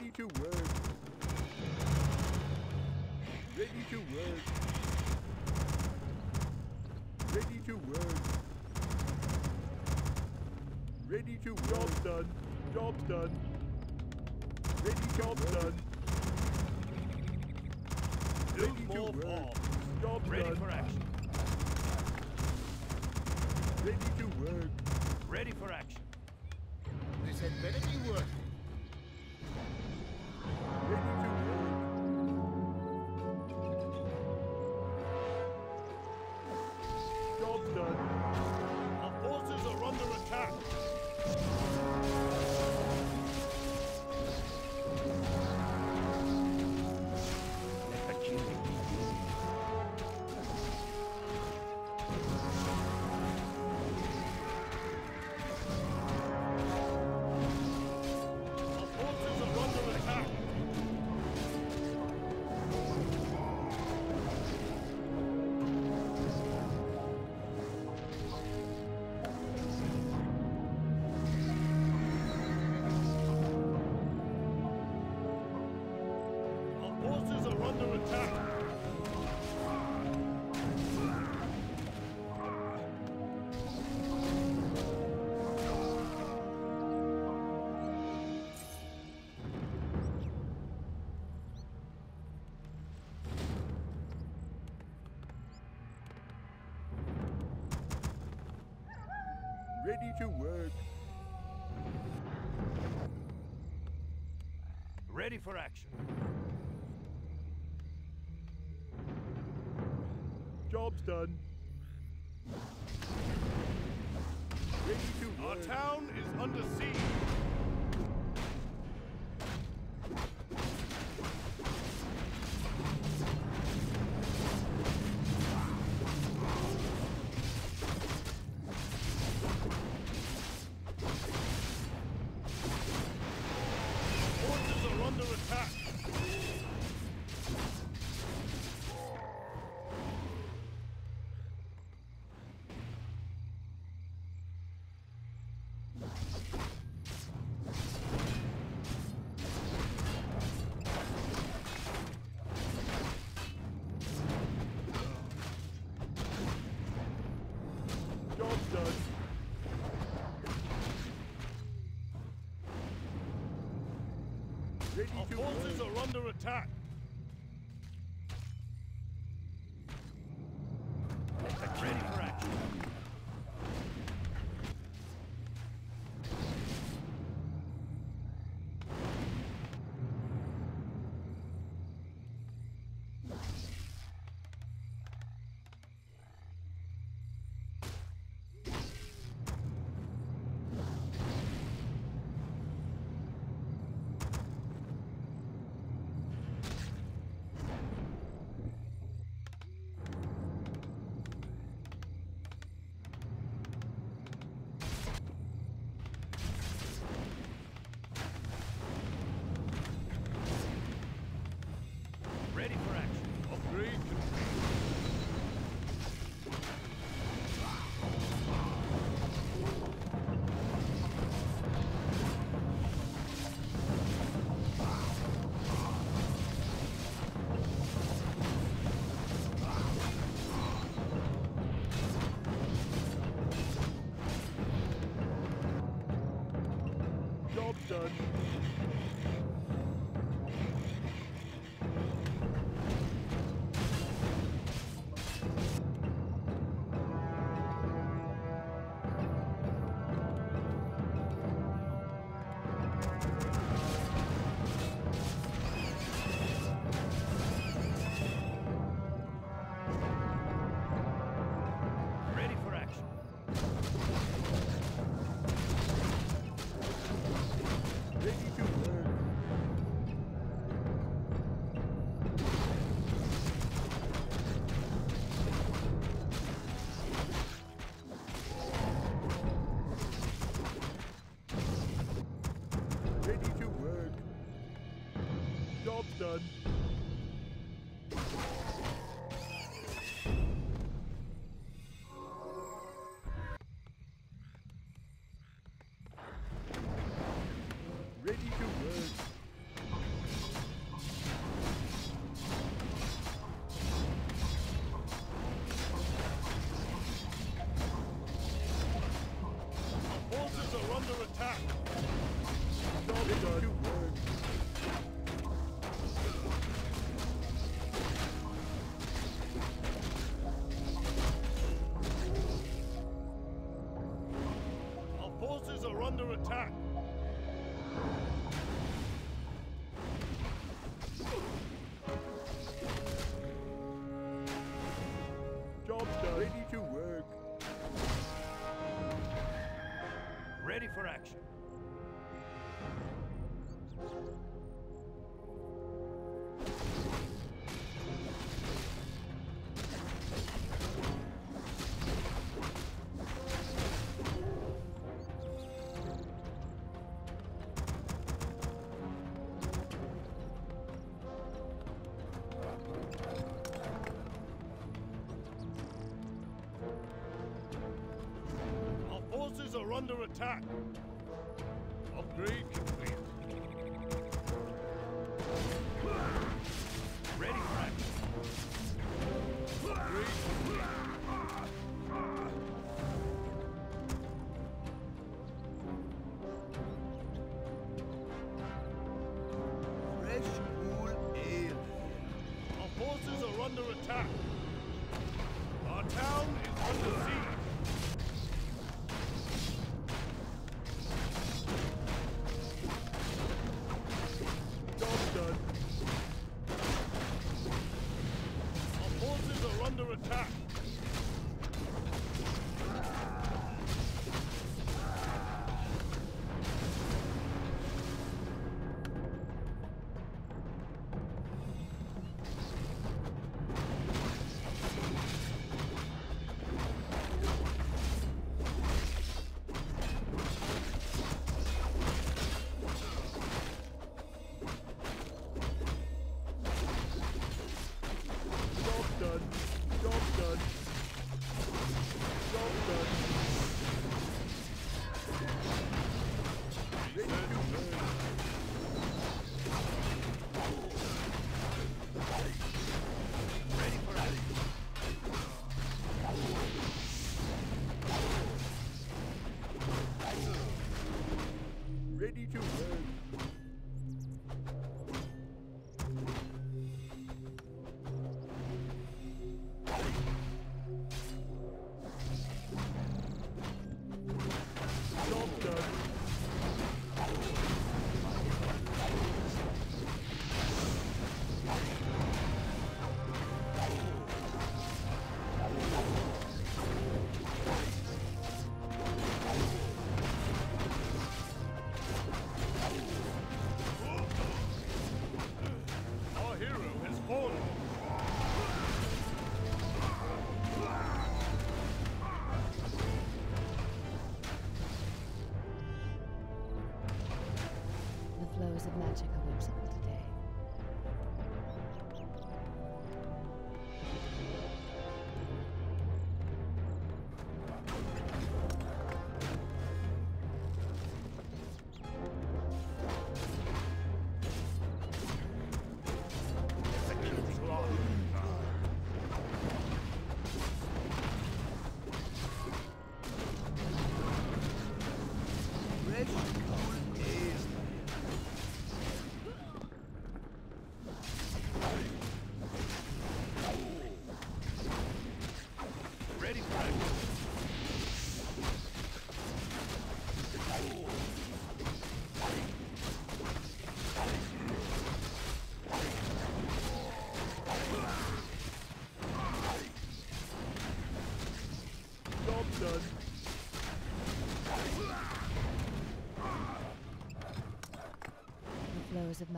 Ready to work. Ready to work. Ready to work. Ready to work. Job's done. Job's done. Ready job's done. Build Ready to more work. bombs. Job's Ready done. for action. Ready to work. Ready for action. This had better be working. Ready to work. Ready for action. Job's done. Ready to Our work. town is under siege. Ready Our forces are under attack. action. Our forces are under attack.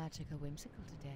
Magical, whimsical today.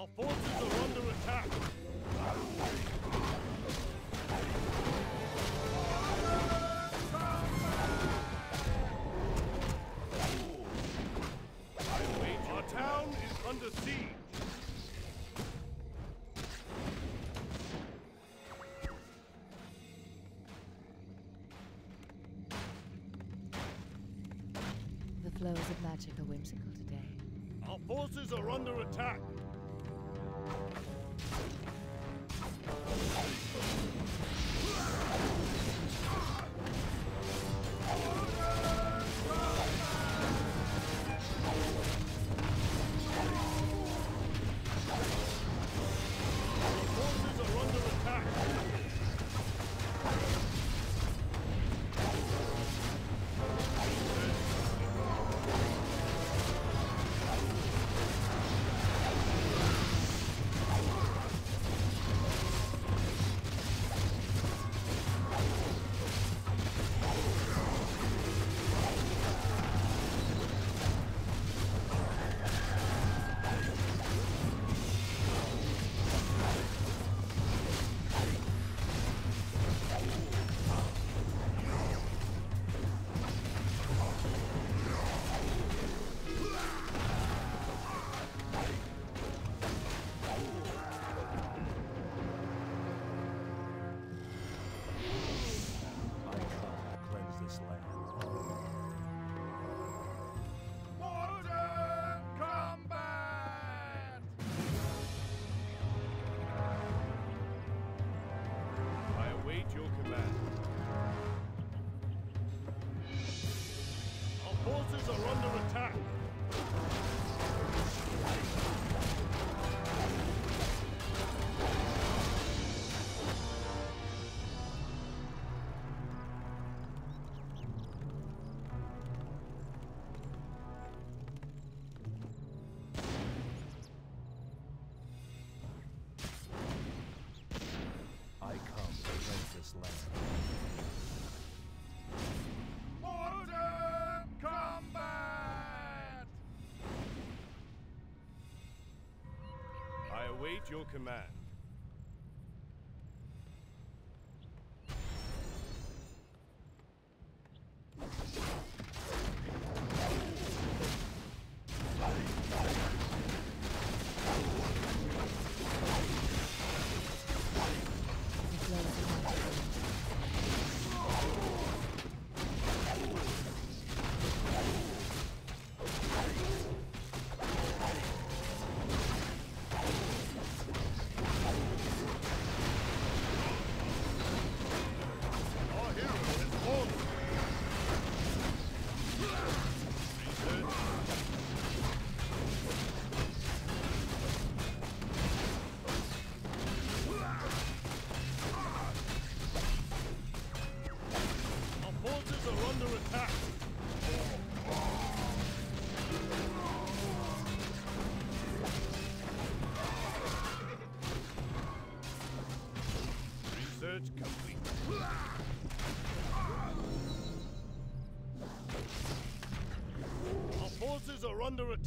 Our forces are under attack. Our town is under siege. The flows of magic are whimsical today. Our forces are under attack. man. await your command.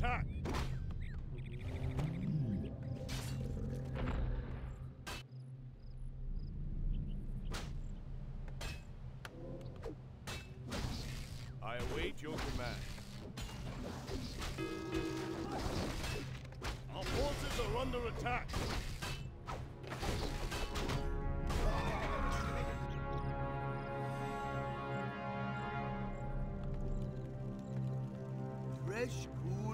attack! I await your command. Our forces are under attack! fresh, cool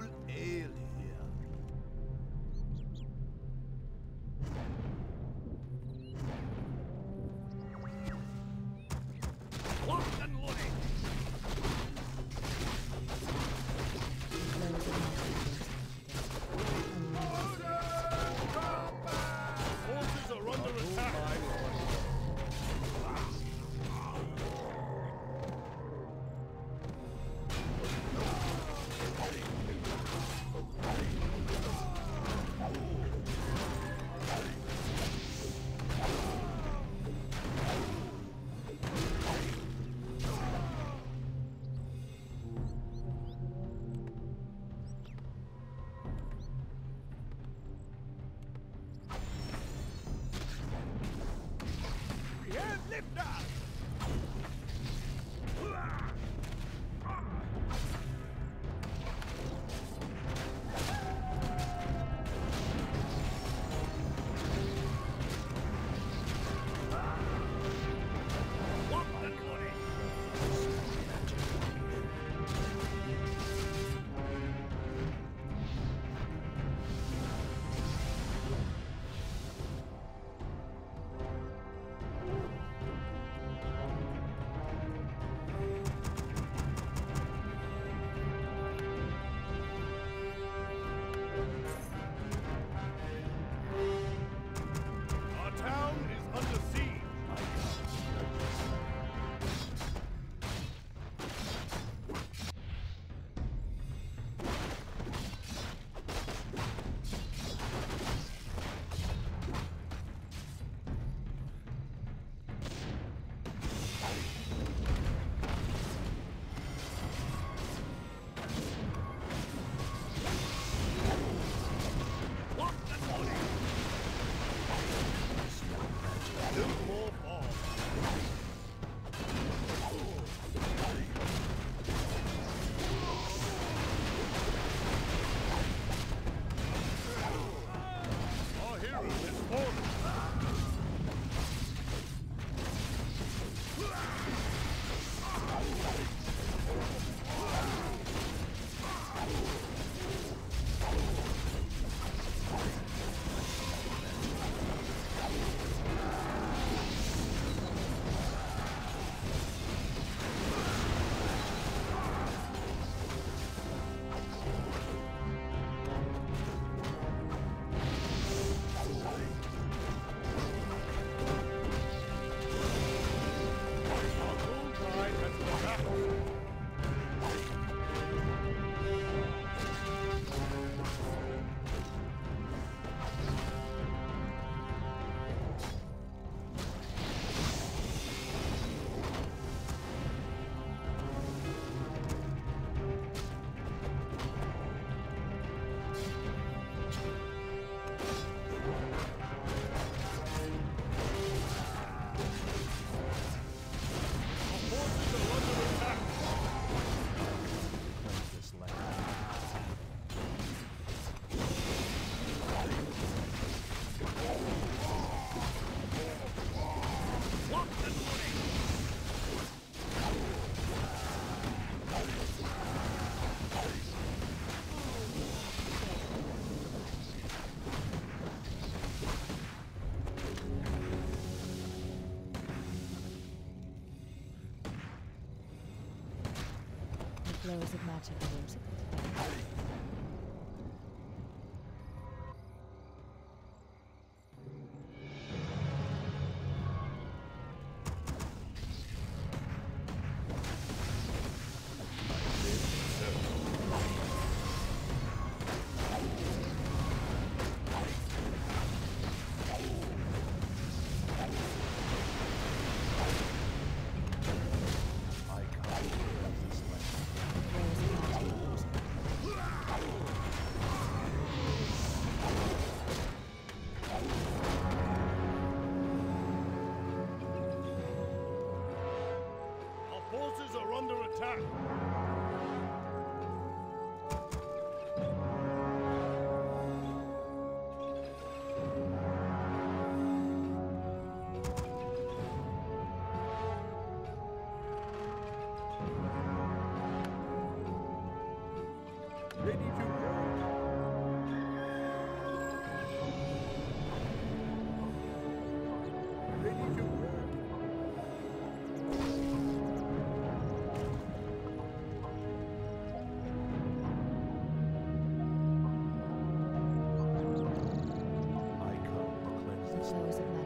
Lots of games.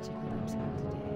Magic items today.